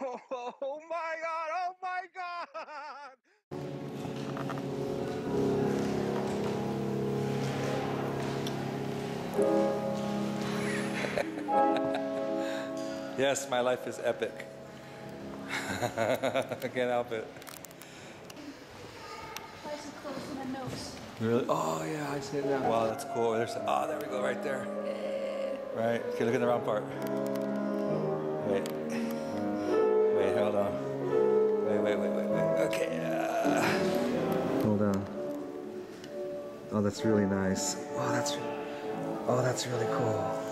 oh my god! Oh my god! Yes, my life is epic. I can't help it. Why is it close to my nose? Really? Oh yeah, I see it now. Wow, that's cool. There's oh, there we go, right there. Right. Okay, look at the round part. Wait. Wait, Oh, that's really nice. Oh, that's. Oh, that's really cool.